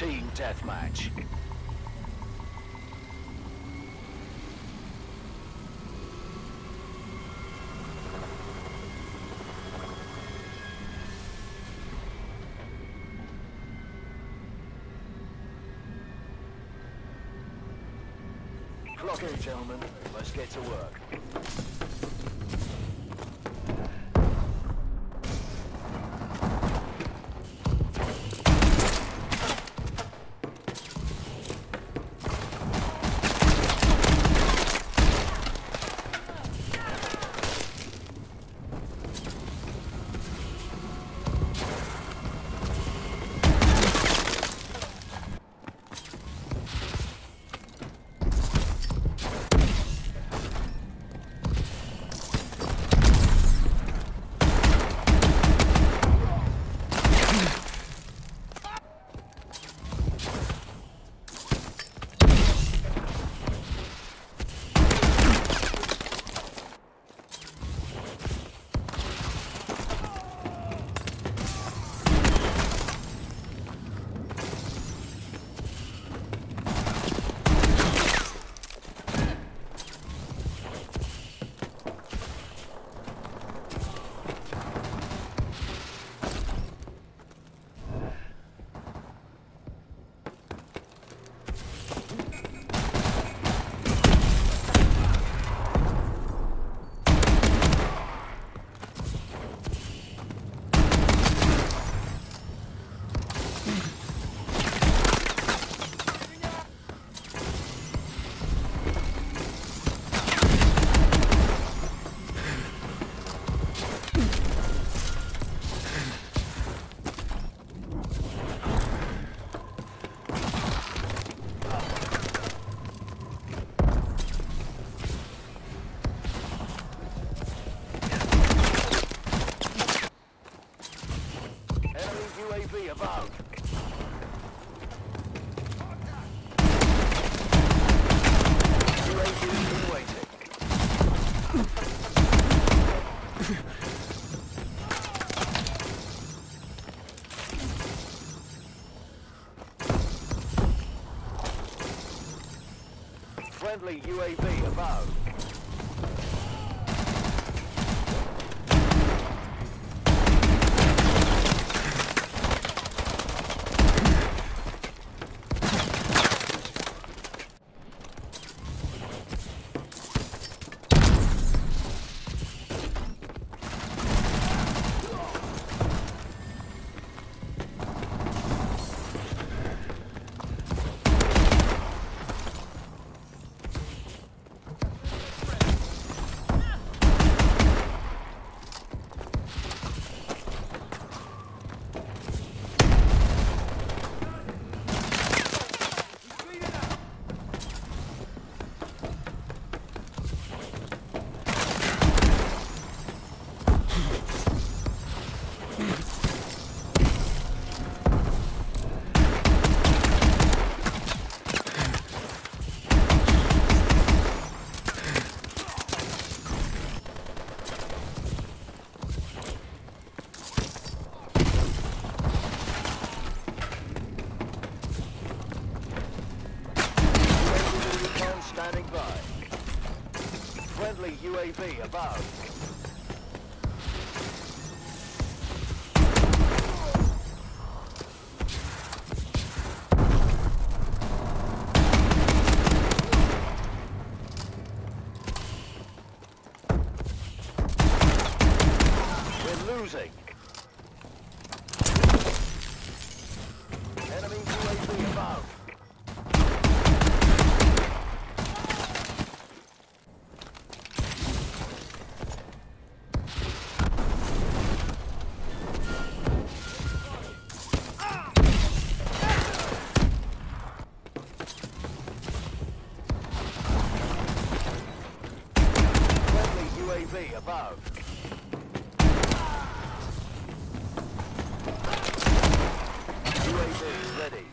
Team deathmatch. Clock in, gentlemen. Let's get to work. Friendly UAV above. Friendly UAV above. UAV ready.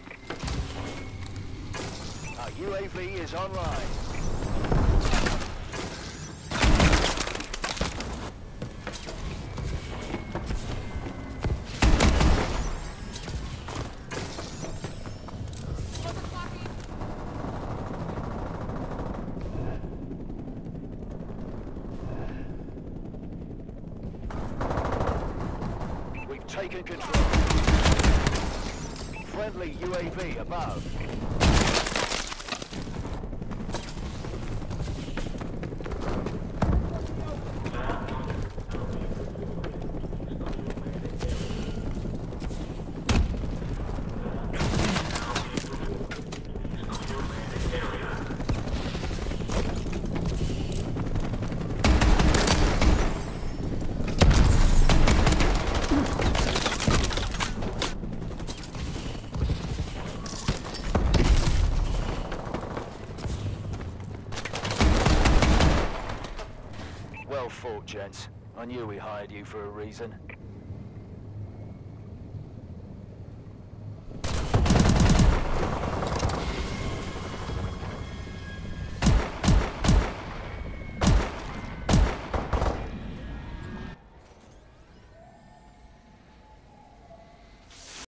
Our UAV is online. Taken control. Friendly UAV above. Well fought, gents. I knew we hired you for a reason.